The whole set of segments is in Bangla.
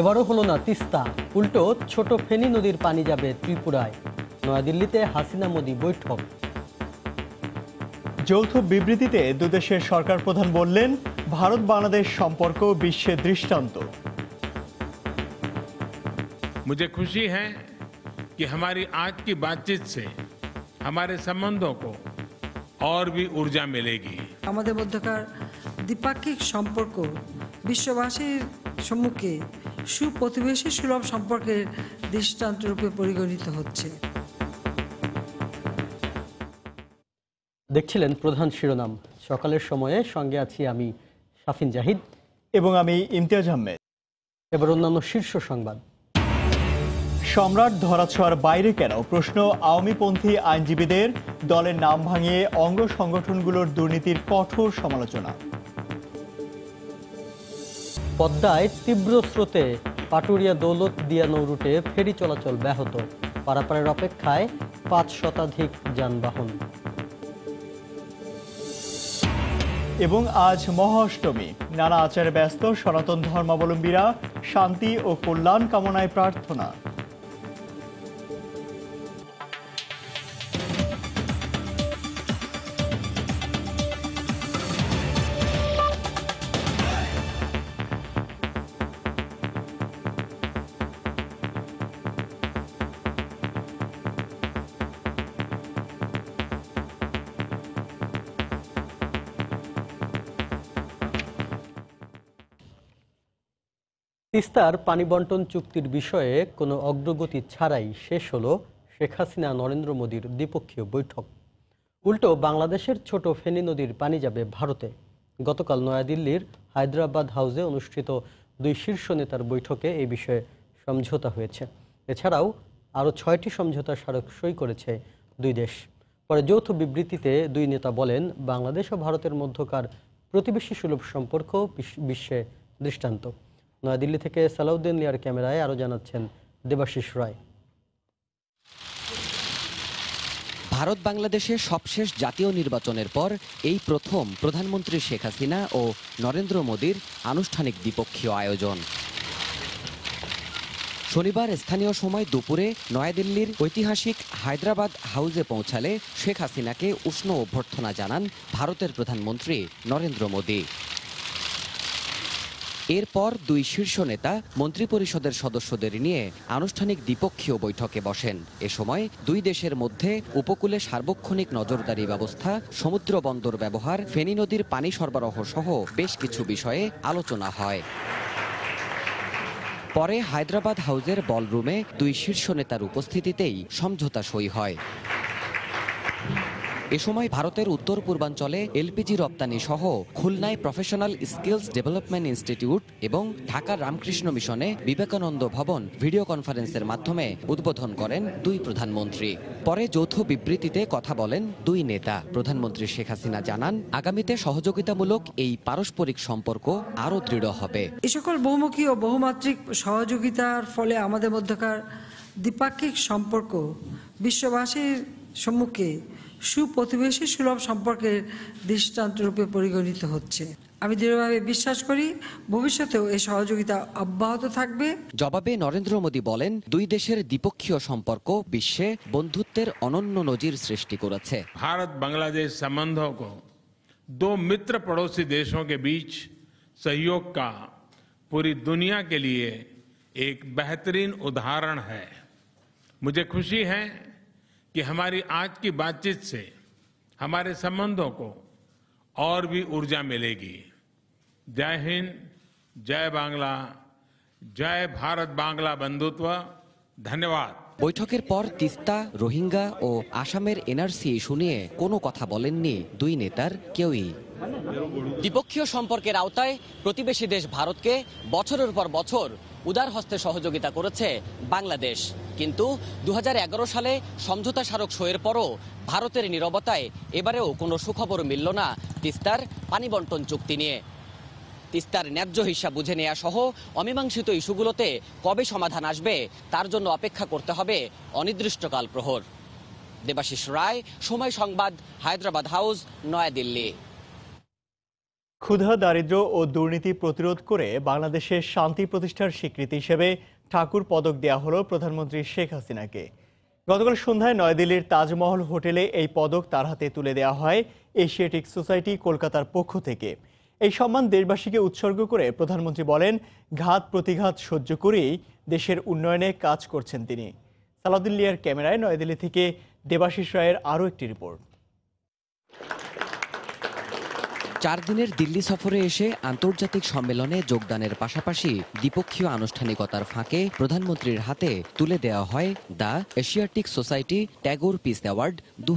এবারও হলো না তিস্তা উল্টো ছোট ফেনী নদীর পানি যাবে ত্রিপুরায় নয়াদিল্লিতে হাসিনা মোদি বৈঠক যৌথ বিবৃতিতে দুদেশের সরকার প্রধান বললেন ভারত বাংলাদেশ সম্পর্ক বিশ্বের দৃষ্টান্ত मुझे खुशी है कि हमारी आज की बातचीत से हमारे संबंधों को और भी ऊर्जा मिलेगी আমাদের মধ্যকার দ্বিপাক্ষিক সম্পর্ক বিশ্ববাসীর সম্মুখে সুপ্রতিবেশী সুলভ সম্পর্কের দৃষ্টান্ত রূপে পরিগণিত হচ্ছে। দেখছিলেন প্রধান শিরোনাম। সকালের সময়ে সঙ্গে আছি আমি শাফিন জাহিদ এবং আমি ইমতিয়াজ আহমেদ। এবার অন্যান্য শীর্ষ সংবাদ। সম্রাট ধরাছোঁয়ার বাইরে কেন? প্রশ্ন আওয়ামীপন্থী আইনজীবীদের। দলের নাম ভাঙিয়ে অঙ্গ সংগঠনগুলোর দুর্নীতির কঠোর সমালোচনা। পদ্মায় তীব্র স্রোতে পাটুরিয়া দৌলত দিয়া নৌরুটে ফেরি চলাচল ব্যাহত। পারাপারের অপেক্ষায় পাঁচ শতাধিক যানবাহন। এবং আজ মহাষ্টমী। নানা আচারে ব্যস্ত সনাতন ধর্মাবলম্বীরা শান্তি ও কল্যাণ কামনায় প্রার্থনা। তিস্তার পানি বন্টন চুক্তির বিষয়ে কোনো অগ্রগতি ছাড়াই শেষ হলো শেখ হাসিনা, নরেন্দ্র মোদীর দ্বিপক্ষীয় বৈঠক। উল্টো বাংলাদেশের ছোট ফেনী নদীর পানি যাবে ভারতে। গতকাল নয়াদিল্লির হায়দ্রাবাদ হাউসে অনুষ্ঠিত দুই শীর্ষ নেতার বৈঠকে এই বিষয়ে সমঝোতা হয়েছে। এছাড়াও আরও ছয়টি সমঝোতা স্মারক সই করেছে দুই দেশ। পরে যৌথ বিবৃতিতে দুই নেতা বলেন, বাংলাদেশ ও ভারতের মধ্যকার প্রতিবেশী সুলভ সম্পর্ক বিশ্ব- দৃষ্টান্ত। নয়াদিল্লি থেকে সালাউদ্দিন লিয়ার ক্যামেরায় আরও জানাচ্ছেন দেবাশিস রায়। ভারত বাংলাদেশের সবশেষ জাতীয় নির্বাচনের পর এই প্রথম প্রধানমন্ত্রী শেখ হাসিনা ও নরেন্দ্র মোদীর আনুষ্ঠানিক দ্বিপক্ষীয় আয়োজন। শনিবার স্থানীয় সময় দুপুরে নয়াদিল্লির ঐতিহাসিক হায়দ্রাবাদ হাউসে পৌঁছালে শেখ হাসিনাকে উষ্ণ অভ্যর্থনা জানান ভারতের প্রধানমন্ত্রী নরেন্দ্র মোদী। এরপর দুই শীর্ষ নেতা মন্ত্রিপরিষদের সদস্যদের নিয়ে আনুষ্ঠানিক দ্বিপক্ষীয় বৈঠকে বসেন। এ সময় দুই দেশের মধ্যে উপকূলে সার্বক্ষণিক নজরদারি ব্যবস্থা, সমুদ্র বন্দর ব্যবহার, ফেনী নদীর পানি সরবরাহ সহ বেশ কিছু বিষয়ে আলোচনা হয়। পরে হায়দ্রাবাদ হাউসের বলরুমে দুই শীর্ষ নেতার উপস্থিতিতেই সমঝোতা সই হয়। এ সময় ভারতের উত্তর পূর্বাঞ্চলে এলপিজি রপ্তানি সহ খুলনায় প্রফেশনাল স্কিলস ডেভেলপমেন্ট ইনস্টিটিউট এবং ঢাকার রামকৃষ্ণ মিশনে বিবেকানন্দ ভবন ভিডিও কনফারেন্সের মাধ্যমে উদ্বোধন করেন দুই প্রধানমন্ত্রী। পরে যৌথ বিবৃতিতে কথা বলেন দুই নেতা। প্রধানমন্ত্রী শেখ হাসিনা জানান, আগামীতে সহযোগিতামূলক এই পারস্পরিক সম্পর্ক আরও দৃঢ় হবে। এ সকল বহুমুখী ও বহুমাত্রিক সহযোগিতার ফলে আমাদের মধ্যকার দ্বিপাক্ষিক সম্পর্ক বিশ্ববাসীর সম্মুখে সুপ্রতিবেশী সুলভ সম্পর্কের দৃষ্টান্ত রূপে পরিগণিত হচ্ছে আমি দৃঢ়ভাবে বিশ্বাস করি ভবিষ্যতেও এই সহযোগিতা অব্যাহত থাকবে জবাবে নরেন্দ্র মোদী বলেন দুই দেশের দ্বিপক্ষীয় সম্পর্ক বিশ্বে বন্ধুত্বের অনন্য নজির সৃষ্টি করেছে भारत बांग्लादेश संबंधों को दो मित्र पड़ोसी देशों के बीच सहयोग का पूरी दुनिया के लिए एक बेहतरीन उदाहरण है मुझे खुशी है कि हमारी आज की बातचीत से हमारे संबंधों को और भी ऊर्जा मिलेगी जय हिंद जय बांग्ला जय भारत बांग्ला बंधुत्व धन्यवाद বৈঠকের পর তিস্তা রোহিঙ্গা ও আসামের এনআরসি ইস্যু নিয়ে কোনো কথা বলেননি দুই নেতার কেউই দ্বিপক্ষীয় সম্পর্কের আওতায় প্রতিবেশী দেশ ভারতকে বছরের পর বছর উদার হস্তে সহযোগিতা করেছে বাংলাদেশ কিন্তু দু হাজার এগারো সালে সমঝোতা স্মারক সইয়ের পরও ভারতের নীরবতায় এবারেও কোনো সুখবর মিলল না তিস্তার পানি বন্টন চুক্তি নিয়ে। তিস্তার ন্যায্য হিসাব বুঝে নেওয়া সহ অমীমাংসিত ইস্যুগুলোতে কবে সমাধান আসবে তার জন্য অপেক্ষা করতে হবে অনির্দিষ্টকাল প্রহর। দেবাশিস রায়, সময় সংবাদ, হায়দ্রাবাদ হাউস, নয়াদিল্লি। ক্ষুধা, দারিদ্র্য ও দুর্নীতি প্রতিরোধ করে বাংলাদেশের শান্তি প্রতিষ্ঠার স্বীকৃতি হিসেবে ঠাকুর পদক দেওয়া হলো প্রধানমন্ত্রী শেখ হাসিনাকে। গতকাল সন্ধ্যায় নয়াদিল্লির তাজমহল হোটেলে এই পদক তার হাতে তুলে দেওয়া হয় এশিয়াটিক সোসাইটি কলকাতার পক্ষ থেকে। এই সম্মান দেশবাসীকে উৎসর্গ করে প্রধানমন্ত্রী বলেন, ঘাত প্রতিঘাত সহ্য করেই দেশের উন্নয়নে কাজ করছেন তিনি। সালাউদ্দিন ক্যামেরায় নয়াদিল্লি থেকে দেবাশিস রায়ের আরও একটি রিপোর্ট। চার দিনের দিল্লি সফরে এসে আন্তর্জাতিক সম্মেলনে যোগদানের পাশাপাশি দ্বিপক্ষীয় আনুষ্ঠানিকতার ফাঁকে প্রধানমন্ত্রীর হাতে তুলে দেওয়া হয় the Asiatic society Tagore peace award দু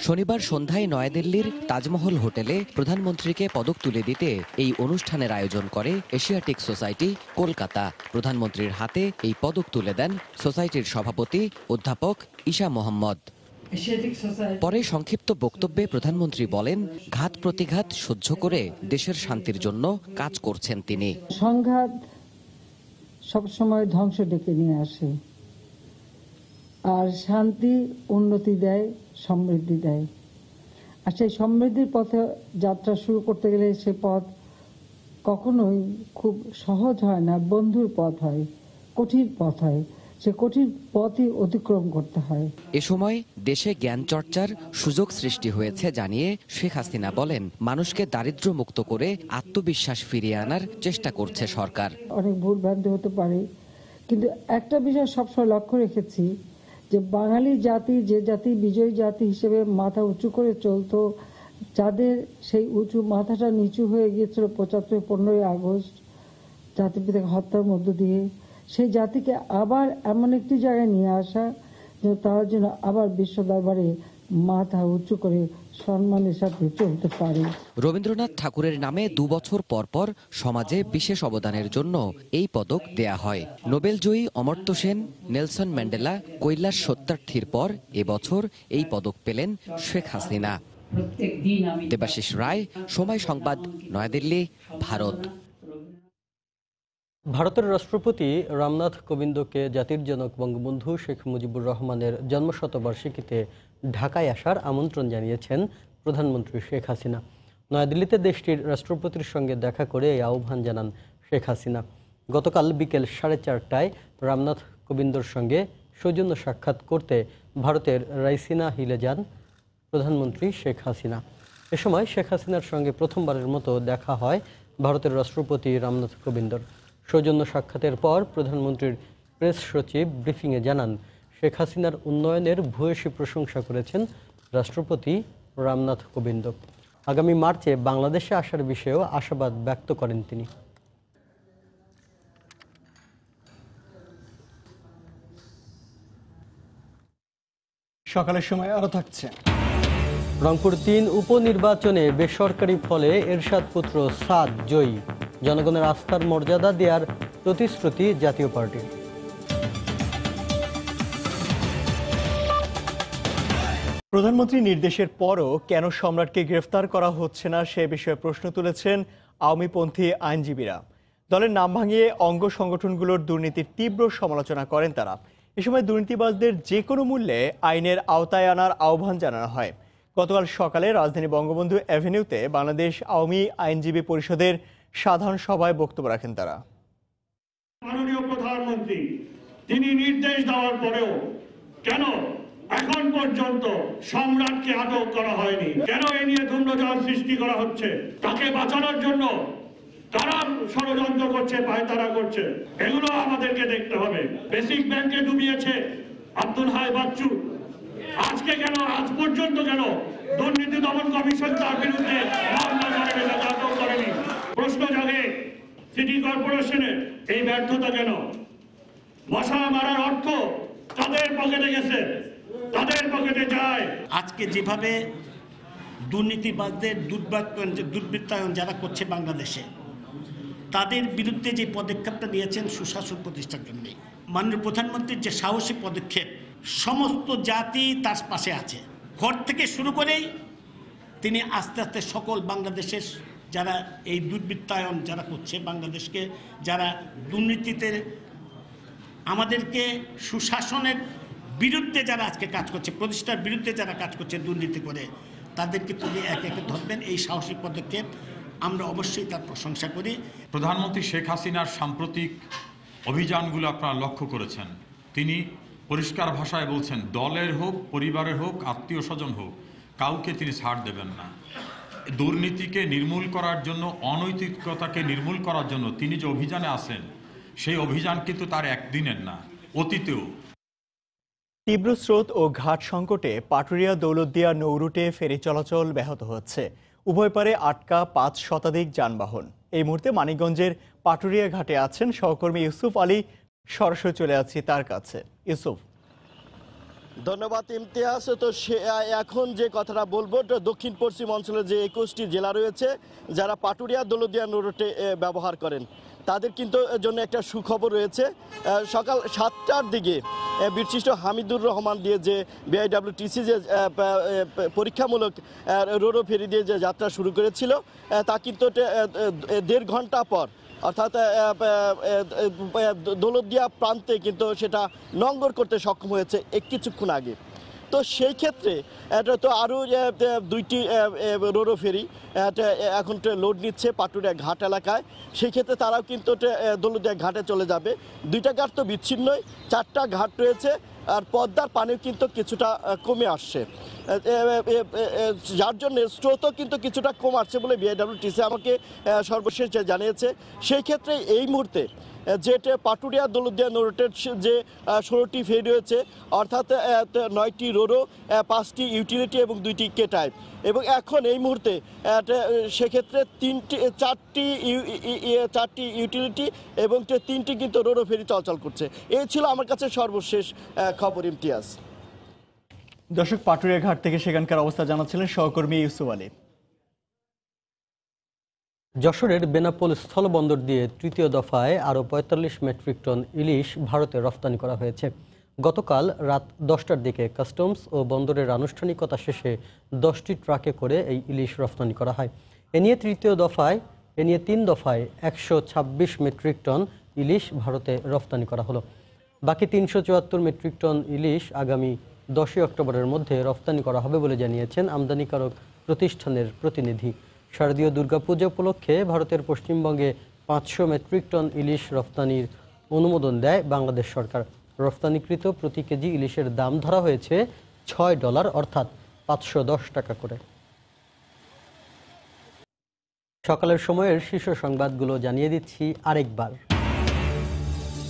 শনিবার সন্ধ্যায় নয়াদিল্লির তাজমহল হোটেলে প্রধানমন্ত্রীকে পদক তুলে দিতে এই অনুষ্ঠানের আয়োজন করে এশিয়াটিক সোসাইটি কলকাতা। প্রধানমন্ত্রীর হাতে এই পদক তুলে দেন সোসাইটির সভাপতি অধ্যাপক ঈশা মোহাম্মদ। পরে সংক্ষিপ্ত বক্তব্যে প্রধানমন্ত্রী বলেন ঘাত প্রতিঘাত সহ্য করে দেশের শান্তির জন্য কাজ করছেন তিনি। সংঘাত সবসময় ধ্বংস ডেকে নিয়ে আসে। আর শান্তি উন্নতি দেয় সমৃদ্ধি দেয়। আর সেই সমৃদ্ধির পথে যাত্রা শুরু করতে গেলে সে পথ কখনোই খুব সহজ হয় না বন্ধুর পথ হয় কঠিন পথ হয়। সে কঠিন পথই অতিক্রম করতে হয়। এ সময় দেশে জ্ঞান চর্চার সুযোগ সৃষ্টি হয়েছে জানিয়ে শেখ হাসিনা বলেন, মানুষকে দারিদ্র্য মুক্ত করে আত্মবিশ্বাস ফিরিয়ে আনার চেষ্টা করছে সরকার। অনেক ভুল ভ্রান্তি হতে পারে, কিন্তু একটা বিষয় সবসময় লক্ষ্য রেখেছি যে বাঙালি জাতি, যে জাতি বিজয়ী জাতি হিসেবে মাথা উঁচু করে চলতো, যাদের সেই উঁচু মাথাটা নিচু হয়ে গিয়েছিল পঁচাত্তর, পনেরোই আগস্ট জাতিপিতাকে হত্যার মধ্য দিয়ে, সেই জাতিকে আবার এমন একটি জায়গায় নিয়ে আসা তারা যেন আবার বিশ্ব দরবারে মাথা উঁচু করে সম্মানের সাথে চলতে পারে। রবীন্দ্রনাথ ঠাকুরের নামে দু বছর পর পর সমাজে বিশেষ অবদানের জন্য এই পদক দেয়া হয়। নোবেলজয়ী অমর্ত্য সেন নেলসন ম্যান্ডেলা কৈলাস সত্যার্থীর পর এবছর এই পদক পেলেন শেখ হাসিনা। দেবাশিস রায় সময় সংবাদ নয়াদিল্লি ভারত। ভারতের রাষ্ট্রপতি রামনাথ কোবিন্দকে জাতির জনক বঙ্গবন্ধু শেখ মুজিবুর রহমানের জন্মশতবার্ষিকীতে ঢাকায় আসার আমন্ত্রণ জানিয়েছেন প্রধানমন্ত্রী শেখ হাসিনা। নয়াদিল্লিতে দেশটির রাষ্ট্রপতির সঙ্গে দেখা করে এই আহ্বান জানান শেখ হাসিনা। গতকাল বিকেল সাড়ে চারটায় রামনাথ কোবিন্দর সঙ্গে সৌজন্য সাক্ষাৎ করতে ভারতের রাইসিনা হিলে যান প্রধানমন্ত্রী শেখ হাসিনা। এ সময় শেখ হাসিনার সঙ্গে প্রথমবারের মতো দেখা হয় ভারতের রাষ্ট্রপতি রামনাথ কোবিন্দর। সৌজন্য সাক্ষাতের পর প্রধানমন্ত্রীর প্রেস সচিব ব্রিফিংয়ে জানান শেখ হাসিনার উন্নয়নের ভূয়সী প্রশংসা করেছেন রাষ্ট্রপতি রামনাথ কোবিন্দ। আগামী মার্চে বাংলাদেশে আসার বিষয়েও আশাবাদ ব্যক্ত করেন তিনি। সকালের সময় আরও থাকছে। রংপুর তিন উপনির্বাচনে বেসরকারি ফলে এরশাদ পুত্র সাদ জয়ী। জনগণের আস্থার মর্যাদা দেওয়ার প্রতিশ্রুতি জাতীয় পার্টির। প্রধানমন্ত্রী নির্দেশের পরও কেন সম্রাটকে গ্রেফতার করা হচ্ছে না সে বিষয়ে প্রশ্ন তুলেছেন আওয়ামীপন্থী আইনজীবীরা। দলের নাম ভাঙিয়ে অঙ্গ সংগঠনগুলোর দুর্নীতির তীব্র সমালোচনা করেন তারা। এ সময় দুর্নীতিবাজদের যে কোনো মূল্যে আইনের আওতায় আনার আহ্বান জানানো হয়। গতকাল সকালে রাজধানী বঙ্গবন্ধু অ্যাভিনিউতে বাংলাদেশ আওয়ামী আইনজীবী পরিষদের সাধারণ সভায় বক্তব্য রাখেন তারা। মাননীয় প্রধানমন্ত্রী, তিনি নির্দেশ দেওয়ার পরেও কেন এখন পর্যন্ত সম্রাটকে আটক করা হয়নি? কেন এ নিয়ে ধূম্রজাল সৃষ্টি করা হচ্ছে? তাকে বাঁচানোর জন্য তারা ষড়যন্ত্র করছে, পায়তারা করছে? এগুলো আমাদেরকে দেখতে হবে। বেসিক ব্যাংকে ডুবিয়েছে আব্দুল হাই বাচ্চু। আজকে কেন, আজ পর্যন্ত কেন দুর্নীতি দমন কমিশন তার বিরুদ্ধে মামলা করেনি আটক করেনি? প্রশ্ন জাগে সিটি কর্পোরেশনের এই ব্যর্থতা কেন? মশা মারার অর্থ তাদের পকেটে গেছে? তাদের পকেটে যায়? আজকে যেভাবে দুর্নীতিবাজদের দুর্বৃত্তায়ন দুর্বৃত্তায়ন যারা করছে বাংলাদেশে, তাদের বিরুদ্ধে যে পদক্ষেপটা নিয়েছেন সুশাসন প্রতিষ্ঠার জন্য, মাননীয় প্রধানমন্ত্রীর যে সাহসী পদক্ষেপ, সমস্ত জাতি তার পাশে আছে। ঘর থেকে শুরু করেই তিনি আস্তে আস্তে সকল বাংলাদেশের যারা এই দুর্বৃত্তায়ন যারা করছে বাংলাদেশকে, যারা দুর্নীতিতে আমাদেরকে সুশাসনের বিরুদ্ধে যারা আজকে কাজ করছে, প্রতিষ্ঠার বিরুদ্ধে যারা কাজ করছে দুর্নীতি করে, তাদেরকে তিনি এক একে ধরবেন। এই সাহসিক পদক্ষেপ আমরা অবশ্যই তার প্রশংসা করি। প্রধানমন্ত্রী শেখ হাসিনার সাম্প্রতিক অভিযানগুলো আপনারা লক্ষ্য করেছেন। তিনি পরিষ্কার ভাষায় বলছেন, দলের হোক, পরিবারের হোক, আত্মীয় স্বজন হোক, কাউকে তিনি ছাড় দেবেন না। দুর্নীতিকে নির্মূল করার জন্য, অনৈতিকতাকে নির্মূল করার জন্য তিনি যে অভিযানে আসেন, সেই অভিযান কিন্তু তার একদিনের না, অতীতেও। তীব্র স্রোত ও ঘাট সংকটে পাটুরিয়া দৌলতদিয়া নৌরুটে ফেরি চলাচল ব্যাহত হচ্ছে। উভয় পারে আটকা পাঁচ শতাধিক যানবাহন। এই মুহূর্তে মানিকগঞ্জের পাটুরিয়া ঘাটে আছেন সহকর্মী ইউসুফ আলী। সরাসরি চলে আছি তার কাছে। ইউসুফ ধন্যবাদ, ইমতিয়াজ। তো সে, এখন যে কথাটা বলব দক্ষিণ পশ্চিম অঞ্চলে যে একুশটি জেলা রয়েছে, যারা পাটুরিয়া, দৌলদিয়া রোডে ব্যবহার করেন, তাদের কিন্তু জন্য একটা সুখবর রয়েছে। সকাল সাতটার দিকে বিশিষ্ট হামিদুর রহমান দিয়ে যে বিআইডব্লিউটিসি যে পরীক্ষামূলক রোরো ফেরি দিয়ে যে যাত্রা শুরু করেছিল তা কিন্তু দেড় ঘণ্টা পর অর্থাৎ দৌলতদিয়া প্রান্তে কিন্তু সেটা নঙ্গর করতে সক্ষম হয়েছে এক কিছুক্ষণ আগে। তো সেই ক্ষেত্রে এটা তো আরও দুইটি রোরো ফেরি এখন লোড নিচ্ছে পাটুরিয়া ঘাট এলাকায়। সেই ক্ষেত্রে তারাও কিন্তু দৌলতদিয়া ঘাটে চলে যাবে। দুইটা ঘাট তো বিচ্ছিন্নই চারটা ঘাট রয়েছে। আর পদ্মার পানিও কিন্তু কিছুটা কমে আসছে। যার জন্য স্রোতও কিন্তু কিছুটা কম আসছে বলে বিআইডব্লিউটিসি আমাকে সর্বশেষ জানিয়েছে, সেই ক্ষেত্রে এই মুহূর্তে যেটা পাটুরিয়া দৌলতদিয়া নোটের যে ষোলোটি ফেরি রয়েছে, অর্থাৎ নয়টি রোরো পাঁচটি ইউটিলিটি এবং দুইটি কেটাইপ এবং এখন এই মুহূর্তে সেক্ষেত্রে তিনটি, চারটি চারটি ইউটিলিটি এবং তিনটি কিন্তু রোরো ফেরি চলাচল করছে। এই ছিল আমার কাছে সর্বশেষ খবর ইমতিয়াজ। দর্শক পাটুরিয়া ঘাট থেকে সেখানকার অবস্থা জানাচ্ছিলেন সহকর্মী ইউসুফ আলী। যশোরের বেনাপোল স্থলবন্দর দিয়ে তৃতীয় দফায় আরও পঁয়তাল্লিশ মেট্রিক টন ইলিশ ভারতে রফতানি করা হয়েছে। গতকাল রাত দশটার দিকে কাস্টমস ও বন্দরের আনুষ্ঠানিকতা শেষে দশটি ট্রাকে করে এই ইলিশ রফতানি করা হয়। এ নিয়ে তৃতীয় দফায় এ নিয়ে তিন দফায় একশো ছাব্বিশ মেট্রিক টন ইলিশ ভারতে রফতানি করা হলো। বাকি তিনশো চুয়াত্তর মেট্রিক টন ইলিশ আগামী দশই অক্টোবরের মধ্যে রফতানি করা হবে বলে জানিয়েছেন আমদানিকারক প্রতিষ্ঠানের প্রতিনিধি। শারদীয় দুর্গাপূজা উপলক্ষে ভারতের পশ্চিমবঙ্গে পাঁচশো মেট্রিক টন ইলিশ রফতানির অনুমোদন দেয় বাংলাদেশ সরকার। রফতানিকৃত প্রতি কেজি ইলিশের দাম ধরা হয়েছে ছয় ডলার, অর্থাৎ পাঁচশো দশ টাকা করে। সকালের সময়ের শীর্ষ সংবাদগুলো জানিয়ে দিচ্ছি আরেকবার।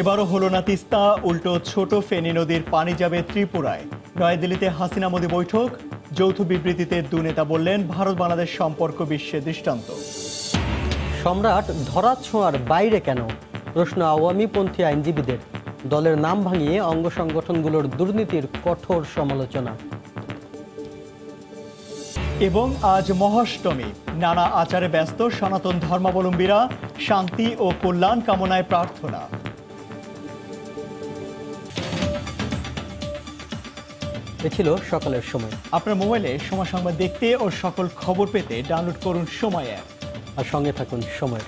এবারও হলো না তিস্তা উল্টো ছোট ফেনী নদীর পানি যাবে ত্রিপুরায়। নয়াদিল্লিতে হাসিনা মোদী বৈঠক যৌথ বিবৃতিতে দু নেতা বললেন ভারত বাংলাদেশ সম্পর্ক বিশ্বে দৃষ্টান্ত। সম্রাট ধরা ছোঁয়ার বাইরে কেন? প্রশ্ন আওয়ামীপন্থী আইনজীবীদের। দলের নাম ভাঙিয়ে অঙ্গ সংগঠনগুলোর দুর্নীতির কঠোর সমালোচনা। এবং আজ মহাষ্টমী নানা আচারে ব্যস্ত সনাতন ধর্মাবলম্বীরা শান্তি ও কল্যাণ কামনায় প্রার্থনা। এ ছিল সকালের সময়। আপনার মোবাইলে সময় সংবাদ দেখতে ও সকল খবর পেতে ডাউনলোড করুন সময় অ্যাপ। আর সঙ্গে থাকুন সময়